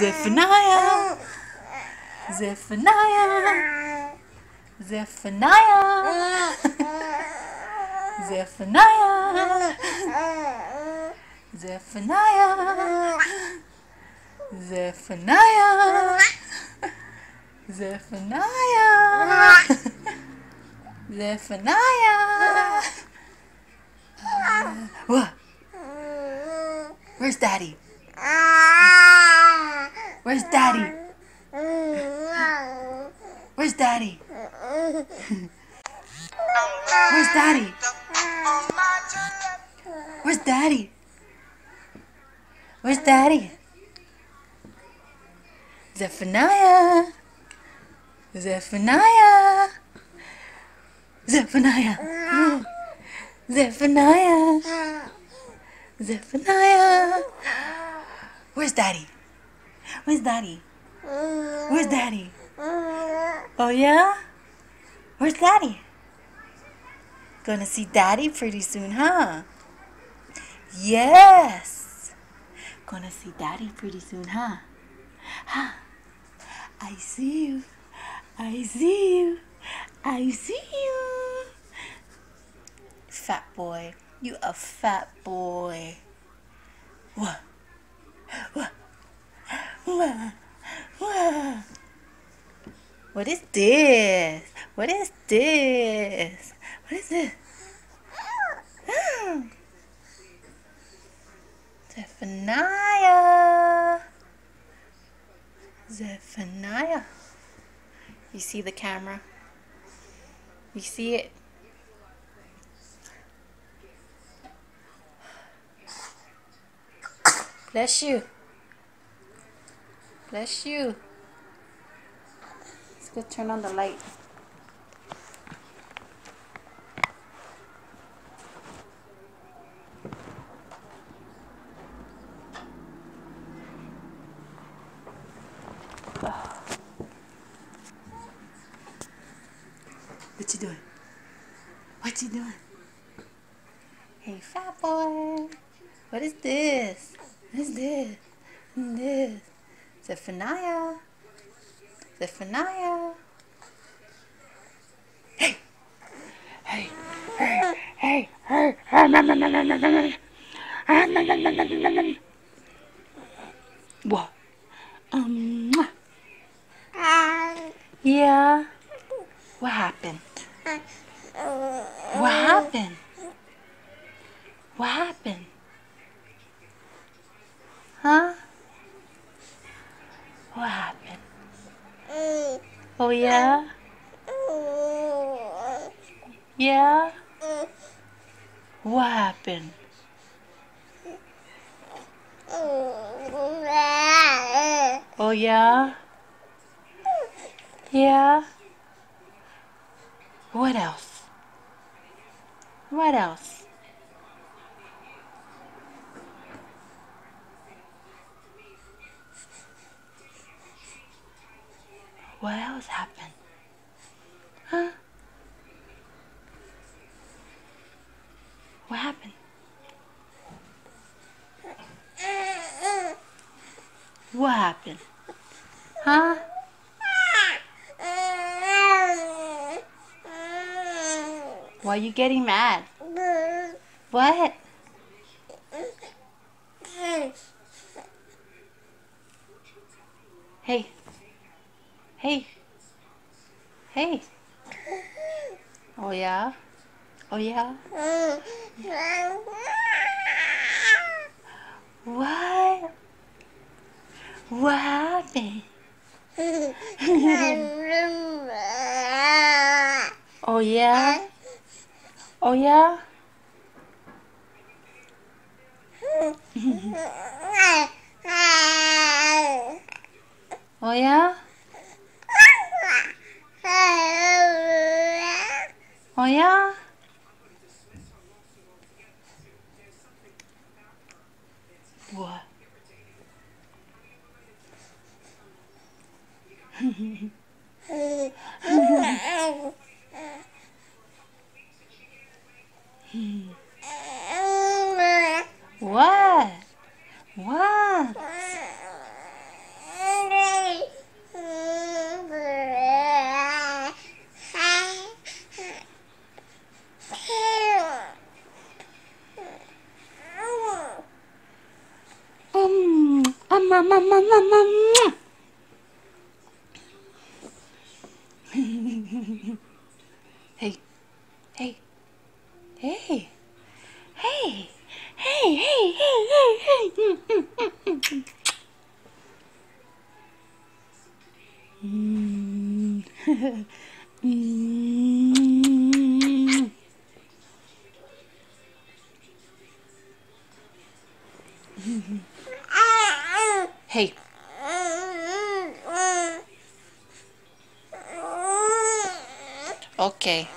Zephaniah. Zephaniah. Zephaniah. Zephaniah. Zephaniah. Zephaniah. Zephaniah. Zephaniah. What? Where's Daddy? Where's Daddy? Where's Daddy? Where's Daddy? Where's Daddy? Where's Daddy? Zephaniah. Zephaniah. Zephaniah. Zephaniah. Zephaniah. Where's Daddy? Where's Daddy? Where's Daddy? Oh yeah? Where's Daddy? Gonna see Daddy pretty soon, huh? Yes. Gonna see Daddy pretty soon, huh? Huh? I see you. I see you. I see you. Fat boy. You a fat boy. What? What? What? What? What is this? What is this? What is this? Zephaniah. Zephaniah. You see the camera? You see it? Bless you. Bless you. Let's go turn on the light. What you doing? What you doing? Hey, fat boy. What is this? What is this? What is this? Zephaniah. Zephaniah. Hey! Hey! Hey! Hey! Hey! hey. What? Um, yeah? What happened? What happened? What happened? Oh yeah? Yeah? What happened? Oh yeah? Yeah? What else? What else? What else happened? Huh? What happened? What happened? Huh? Why are you getting mad? What? Hey. Hey. Hey. Oh yeah? Oh yeah? What? What happened? Oh yeah? Oh yeah? Oh yeah? 好呀。我。hey, hey, hey, hey, hey, hey, hey, hey, hey. Mm. hey. Okay.